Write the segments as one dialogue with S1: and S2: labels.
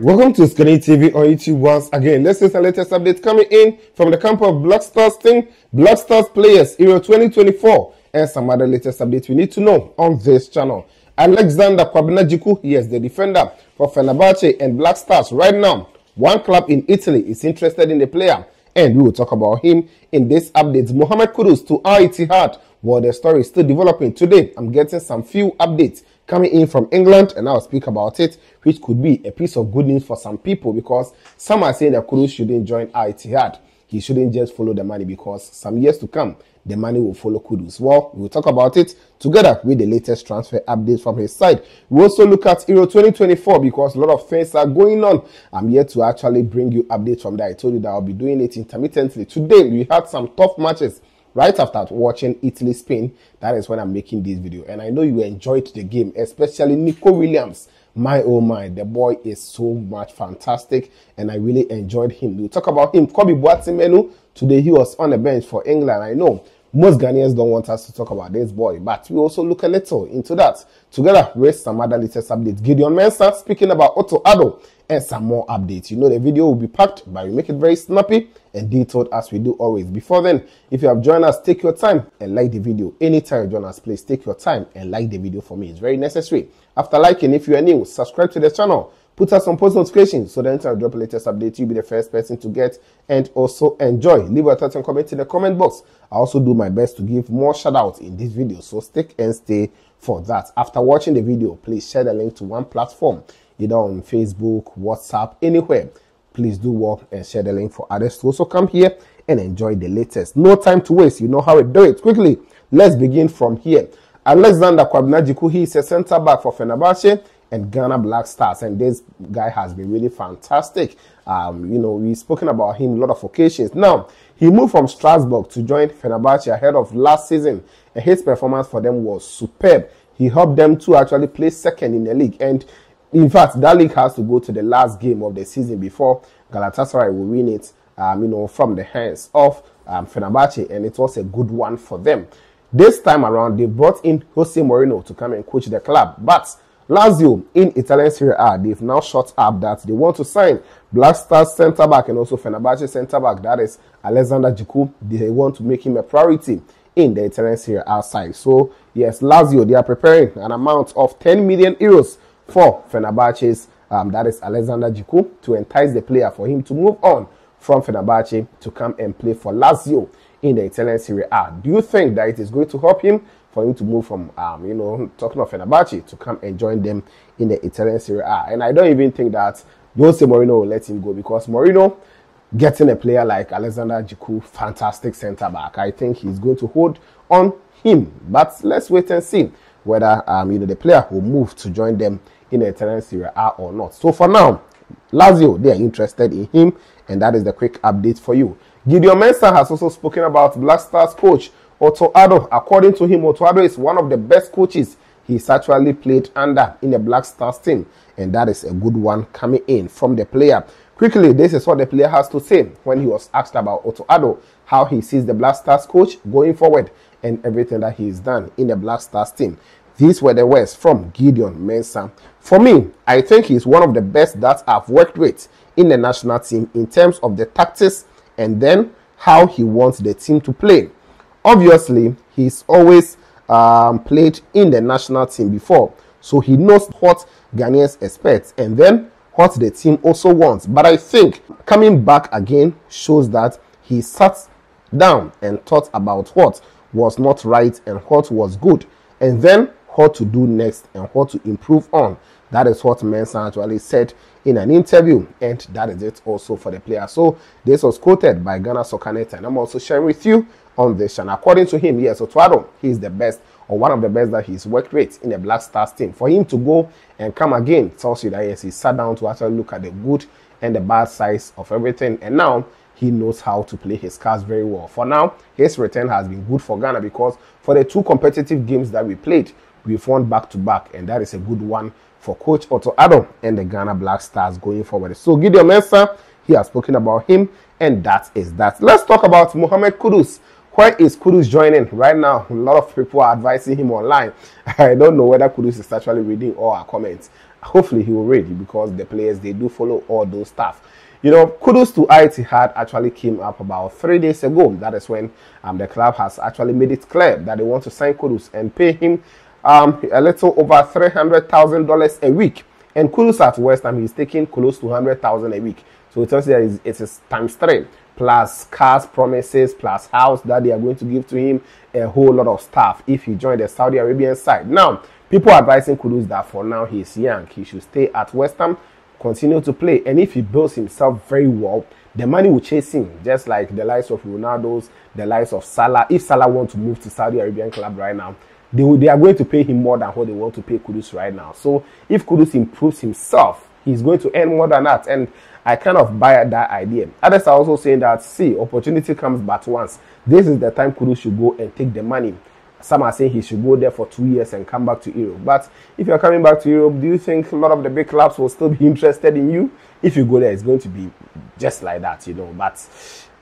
S1: Welcome to Osikani TV on YouTube once again. This is the latest update coming in from the camp of Black Stars team, Black Stars players, Euro 2024, and some other latest updates we need to know on this channel. Alexander Kwabena is the defender for Fenerbahce and Black Stars right now. One club in Italy is interested in the player, and we will talk about him in this update. Mohamed Kudus to Al Ittihad. Well, the story is still developing today. I'm getting some few updates coming in from England, and I'll speak about it, which could be a piece of good news for some people because some are saying that Kudus shouldn't join Al Ittihad. He shouldn't just follow the money because some years to come, the money will follow Kudus. Well, we'll talk about it together with the latest transfer updates from his side. We also look at Euro 2024 because a lot of things are going on. I'm here to actually bring you updates from that. I told you that I'll be doing it intermittently. Today, we had some tough matches right after watching Italy Spain. That is when I'm making this video. And I know you enjoyed the game, especially Nico Williams. My oh my, the boy is so much fantastic, and I really enjoyed him. We'll talk about him. Kobe Boateng today he was on the bench for England. I know most Ghanaians don't want us to talk about this boy, but we also look a little into that. Together with some other latest updates. Gideon Mensah speaking about Otto Addo and some more updates. You know the video will be packed, but we make it very snappy and detailed as we do always. Before then, if you have joined us, take your time and like the video. Anytime you join us, please take your time and like the video for me. It's very necessary. After liking, if you are new, subscribe to the channel Put us on post notifications so that anytime I drop a latest update, you'll be the first person to get and also enjoy. Leave a thought and comment in the comment box. I also do my best to give more shout outs in this video, so stick and stay for that. After watching the video, please share the link to one platform, either on Facebook, WhatsApp, anywhere. Please do work and share the link for others to also come here and enjoy the latest. No time to waste. You know how we do it. Quickly, let's begin from here. Alexander Kwabena he is a centre back for Fenerbahce and Ghana Black Stars. And this guy has been really fantastic. Um, you know, we've spoken about him a lot of occasions. Now, he moved from Strasbourg to join Fenerbahce ahead of last season, and his performance for them was superb. He helped them to actually play second in the league. And in fact, that league has to go to the last game of the season before Galatasaray will win it, um, you know, from the hands of um, Fenerbahce, and it was a good one for them. This time around, they brought in Jose Mourinho to come and coach the club, but Lazio in Italian Serie A, they've now shot up that they want to sign Black Stars centre back and also Fenerbahce centre back, that is Alexander Djiku. They want to make him a priority in the Italian Serie A side. So, yes, Lazio, they are preparing an amount of 10 million euros for Fenerbahce's, um, that is Alexander Djiku, to entice the player for him to move on from Fenerbahce to come and play for Lazio in the Italian Serie A. Do you think that it is going to help him for him to move from, um, you know, talking of Fenerbahce to come and join them in the Italian Serie A? And I don't even think that Jose Mourinho will let him go because Mourinho getting a player like Alexander Djiku, fantastic centre back. I think he's going to hold on him. But let's wait and see whether um, you know the player will move to join them in the Italian Serie A or not. So for now, Lazio they are interested in him, and that is the quick update for you. Gideon Mensah has also spoken about Black Stars coach Otto Addo. According to him, Otto Addo is one of the best coaches he's actually played under in the Black Stars team, and that is a good one coming in from the player. Quickly, this is what the player has to say when he was asked about Otto Addo, how he sees the Black Stars coach going forward, and everything that he's done in the Black Stars team. These were the words from Gideon Mensah. For me, I think he's one of the best that I've worked with in the national team in terms of the tactics and then how he wants the team to play. Obviously, he's always um, played in the national team before, so he knows what Ghanaians expect and then what the team also wants. But I think coming back again shows that he sat down and thought about what was not right and what was good, and then what to do next and what to improve on. That is what Mensah actually said in an interview, and that is it also for the player. So this was quoted by Ghana Soccernet, and I'm also sharing with you on this channel. According to him, yes, Otto Addo, he is the best or one of the best that he's worked with in the Black Stars team. For him to go and come again tells you that yes, he sat down to actually look at the good and the bad sides of everything, and now he knows how to play his cards very well. For now, his return has been good for Ghana because for the two competitive games that we played, we've won back to back, and that is a good one for Coach Otto Addo and the Ghana Black Stars going forward. So Gideon Mensah, he has spoken about him, and that is that. Let's talk about Mohamed Kudus. Where is Kudus joining right now? A lot of people are advising him online. I don't know whether Kudus is actually reading all our comments. hopefully he will read because the players they do follow all those stuff. You know, Kudus to Al-Ittihad actually came up about three days ago. That is when um, the club has actually made it clear that they want to sign Kudus and pay him um, a little over three hundred thousand dollars a week. And Kudus at West Ham, is taking close to hundred thousand a week. So it tells you that it is times three plus cars promises plus house that they are going to give to him a whole lot of stuff if he joined the Saudi Arabian side. Now, people advising Kudus that for now he is young, he should stay at West Ham continue to play. And if he builds himself very well, the money will chase him, just like the likes of Ronaldo's, the likes of Salah. If Salah want to move to Saudi Arabian club right now, they, will, they are going to pay him more than what they want to pay Kudus right now. So if Kudus improves himself, he's going to earn more than that. And I kind of buy that idea. Others are also saying that, see, opportunity comes but once. This is the time Kudus should go and take the money. Some are saying he should go there for two years and come back to Europe. But if you're coming back to Europe, do you think a lot of the big clubs will still be interested in you? If you go there, it's going to be just like that, you know. But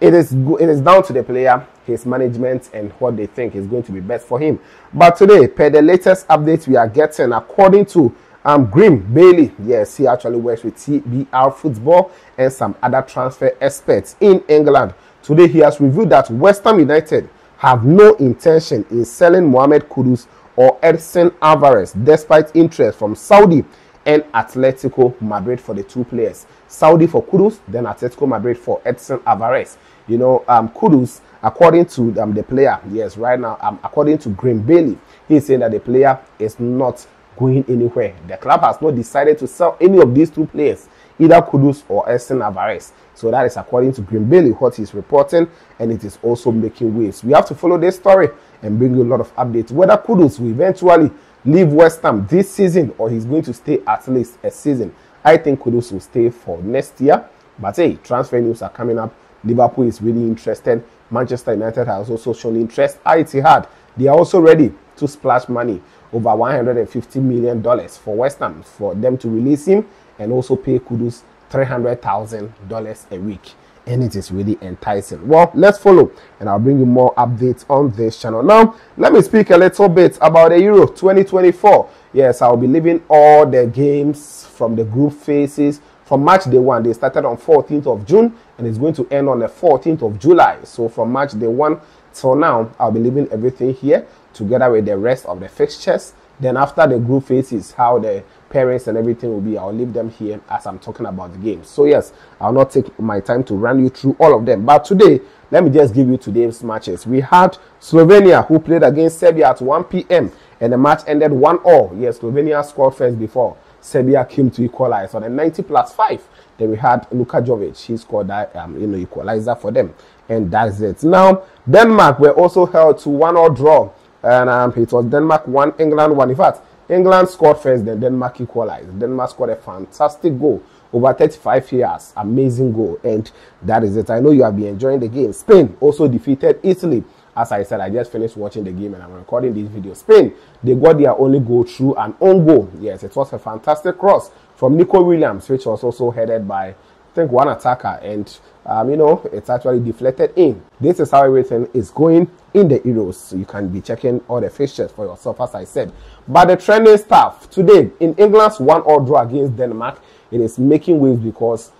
S1: it is it is down to the player, his management, and what they think is going to be best for him. But today, per the latest update we are getting, according to um, Graeme Bailey, yes, he actually works with TBR Football and some other transfer experts in England. Today, he has revealed that West Ham United have no intention in selling Mohamed Kudus or Edson Alvarez despite interest from Saudi and Atletico Madrid for the two players. Saudi for Kudus, then Atletico Madrid for Edson Alvarez. You know, um, Kudus, according to um, the player, yes, right now, um, according to Graeme Bailey, he's saying that the player is not going anywhere. The club has not decided to sell any of these two players, either Kudus or Edson Alvarez. So that is according to Graeme Bailey, what he's reporting, and it is also making waves. We have to follow this story and bring you a lot of updates. Whether Kudus will eventually leave West Ham this season or he's going to stay at least a season. I think Kudus will stay for next year. But hey, transfer news are coming up. Liverpool is really interested. Manchester United has also shown interest. Al-Ittihad, they are also ready to splash money over 150 million dollars for West Ham for them to release him and also pay Kudus $300,000 a week. And it is really enticing. Well, let's follow and I'll bring you more updates on this channel. Now, let me speak a little bit about the Euro 2024. Yes, I'll be leaving all the games from the group phases from match day one. They started on 14th of June and it's going to end on the 14th of July. So from match day one till now, I'll be leaving everything here together with the rest of the fixtures. Then after the group phase is how the parents and everything will be. I'll leave them here as I'm talking about the games. So yes, I'll not take my time to run you through all of them. But today, let me just give you today's matches. We had Slovenia who played against Serbia at 1 p.m. and the match ended 1-0. Yes, Slovenia scored first before Serbia came to equalize on a 90 plus 5. Then we had Luka Jovic. He scored that um, you know equalizer for them. And that's it. Now, Denmark were also held to 1-0 draw. And um, it was Denmark 1, England 1. In fact, England scored first, then Denmark equalized. Denmark scored a fantastic goal over 35 years. Amazing goal. And that is it. I know you have been enjoying the game. Spain also defeated Italy. As I said, I just finished watching the game and I'm recording this video. Spain, they got their only goal through an own goal. Yes, it was a fantastic cross from Nico Williams, which was also headed by, think, one attacker. And, um, you know, it's actually deflected in. This is how everything is going in the Euros. So you can be checking all the fixtures for yourself, as I said. But the trending stuff today in England's one-all draw against Denmark, it is making waves because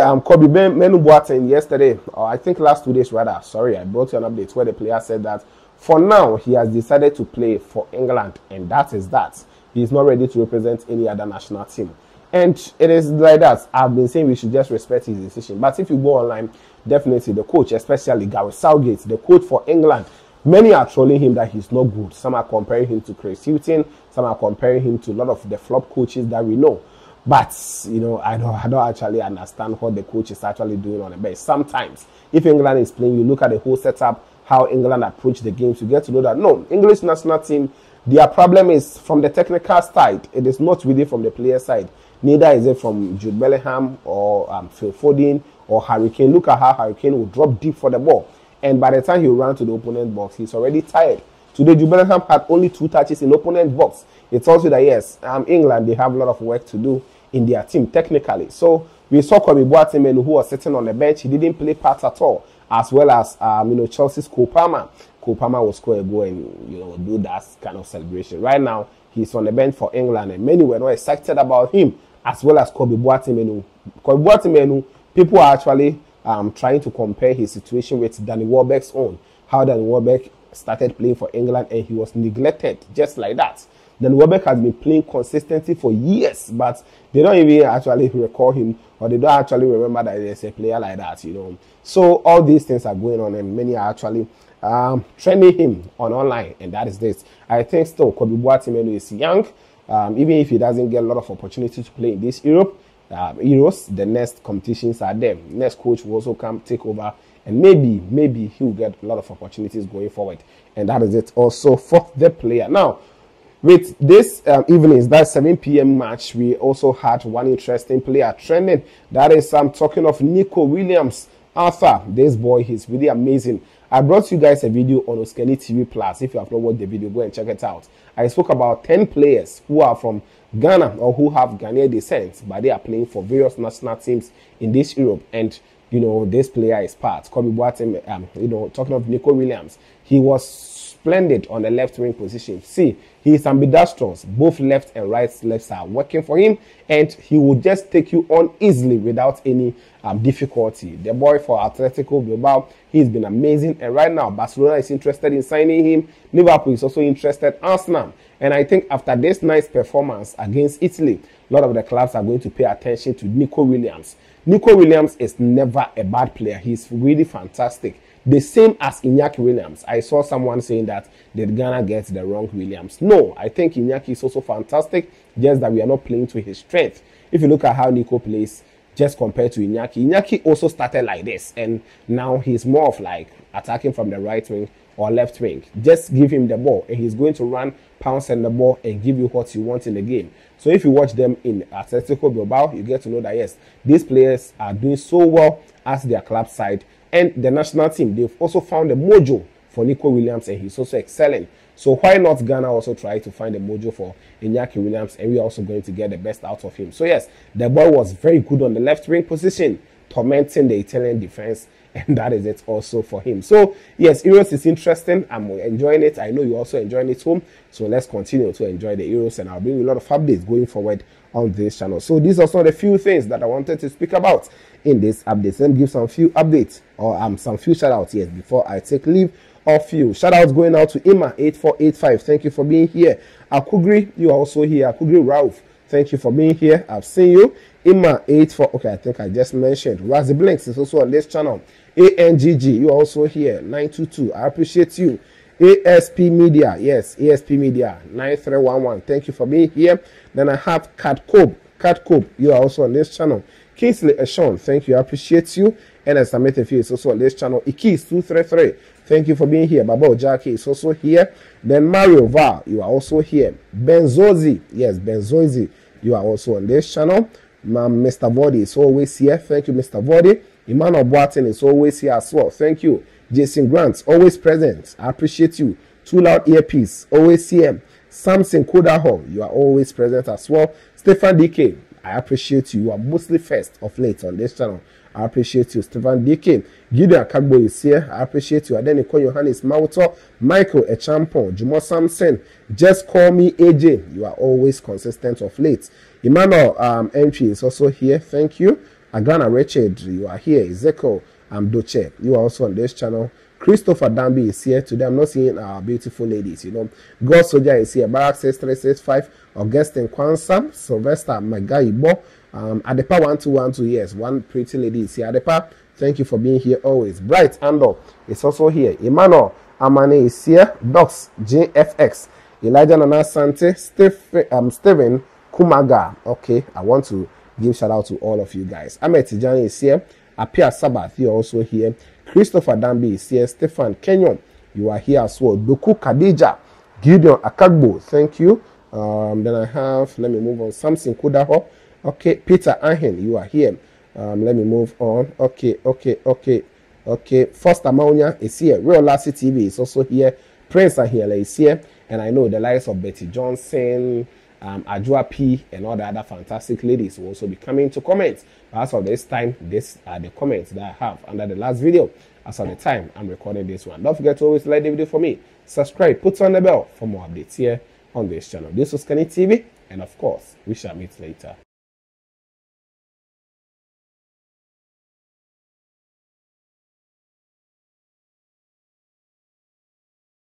S1: um, Kobbie Mainoo Boateng yesterday, or I think last two days rather, sorry, I brought you an update where the player said that for now he has decided to play for England, and that is that. He is not ready to represent any other national team. And it is like that. I've been saying we should just respect his decision. But if you go online, definitely the coach, especially Gareth Southgate, the coach for England, many are trolling him that he's not good. Some are comparing him to Chris Hughton. Some are comparing him to a lot of the flop coaches that we know. But you know, I don't, I don't actually understand what the coach is actually doing on the bench. Sometimes, if England is playing, you look at the whole setup, how England approach the games, you get to know that no, English national team, their problem is from the technical side. It is not really from the player side. Neither is it from Jude Bellingham or um, Phil Foden or Harry Kane. Look at how Harry Kane will drop deep for the ball. And by the time he ran to the opponent box, he's already tired. Today, Jude Bellingham had only two touches in opponent box. It tells you that yes, um, England they have a lot of work to do in their team technically. So we saw Kobbie Boateng who was sitting on the bench. He didn't play part at all, as well as um, you know Chelsea's. Cole Palmer will score a goal and you know do that kind of celebration. Right now, he's on the bench for England, and many were not excited about him, as well as Kobbie Boateng. Kobbie people are actually um, trying to compare his situation with Danny Welbeck's own. How Danny Welbeck started playing for England and he was neglected just like that. Then Welbeck has been playing consistently for years, but they don't even actually recall him or they don't actually remember that there's a player like that, you know. So all these things are going on, and many are actually um, trending him on online, and that is this. I think still Kobbie Boateng is young, um, even if he doesn't get a lot of opportunity to play in this Europe. Uh, Euros, the next competitions are there. Next coach will also come take over, and maybe, maybe he will get a lot of opportunities going forward. And that is it also for the player. Now, with this um, evening's that 7 p.m. match, we also had one interesting player trending. That is, I'm talking of Nico Williams. Arthur, this boy, he's really amazing. I brought you guys a video on Osikani TV Plus. If you have not watched the video, go and check it out. I spoke about 10 players who are from Ghana or who have Ghanaian descent, but they are playing for various national teams in this Europe. And you know, this player is part. Kobbie Boateng, um, you know, talking of Nico Williams, he was splendid on the left wing position. See, he is ambidextrous. Both left and right legs are working for him, and he will just take you on easily without any um, difficulty. The boy for Atletico Bilbao, he's been amazing, and right now Barcelona is interested in signing him. Liverpool is also interested. Arsenal, and I think after this nice performance against Italy, a lot of the clubs are going to pay attention to Nico Williams. Nico Williams is never a bad player. He's really fantastic. The same as Iñaki Williams. I saw someone saying that did Ghana get the wrong Williams? No, I think Iñaki is also fantastic, just that we are not playing to his strength. If you look at how Nico plays, just compared to Iñaki, Iñaki also started like this, and now he's more of like attacking from the right wing or left wing. Just give him the ball, and he's going to run, pounce on the ball, and give you what you want in the game. So if you watch them in Atletico Bilbao, you get to know that yes, these players are doing so well as their club side and the national team. They've also found a mojo for Nico Williams, and he's also excelling. So why not Ghana also try to find a mojo for Iñaki Williams, and we're also going to get the best out of him. So yes, the boy was very good on the left wing position, tormenting the Italian defense, and that is it also for him. So yes, Euros is interesting. I'm enjoying it. I know you're also enjoying it home. So let's continue to enjoy the Euros, and I'll bring you a lot of updates going forward on this channel. So these are some of the few things that I wanted to speak about in this update. Let me give some few updates or um some few shout outs yes before I take leave of you. Shout outs going out to Ima8485. Thank you for being here. Akugri, you are also here. Akugri Ralph, thank you for being here. I've seen you. Ima84, okay, I think I just mentioned. Razi Blinks is also on this channel. ANGG, you are also here. 922, I appreciate you. ASP Media, yes, ASP Media 9311. Thank you for being here. Then I have Cat Cope. Cat Cope, you are also on this channel. Kingsley Eshon, thank you, I appreciate you. And as Samet is also on this channel. Ikis 233, thank you for being here. Baba Jackie is also here. Then Mario Val, you are also here. Benzozi, yes, Benzozi, you are also on this channel. My Mr. Vodi is always here. Thank you, Mr. Vodi. Emmanuel Boatin is always here as well. Thank you. Jason Grant, always present. I appreciate you. Too loud earpiece, always here. Samson Kodaho, you are always present as well. Stefan DK, I appreciate you. You are mostly first of late on this channel. I appreciate you. Stefan DK, Gideon Kagbo is here. I appreciate you. Adeniko Johannes Mauto, Michael Echampo, Jumo Samson. Just call me AJ. You are always consistent of late. Emmanuel um, Entry is also here. Thank you. Agana Richard, you are here. Ezekiel I'm Doche. You are also on this channel. Christopher Dambi is here today. I'm not seeing our beautiful ladies, you know. God Soldier is here. Barak 6365. Augustine Kwansa. Sylvester Magaibo. Um, Adepa 1212. Yes, one pretty lady is here. Adepa, thank you for being here always. Bright Ando is also here. Emmanuel Amane is here. Docs JFX. Elijah Nana Sante. Steve, um, Steven Kumaga. Okay, I want to give shout out to all of you guys. Ahmed Tijani is here. Apia Sabbath, you are also here. Christopher Dambi is here. Stefan Kenyon, you are here as well. Doku Kadija, Gideon Akagbo, thank you. Um, then I have, let me move on. Samson Kudaho. Okay, Peter Ahen, you are here. Um, let me move on. Okay, okay, okay, okay. First Ammonia is here. Real Lassie TV is also here. Prince Ahiele is here. And I know the likes of Betty Johnson, um, Ajua P, and all the other fantastic ladies will also be coming to comment. But as of this time, these are the comments that I have under the last video. as at the time I'm recording this one. Don't forget to always like the video for me, subscribe, put on the bell for more updates here on this channel. This was Osikani TV, and of course, we shall meet later.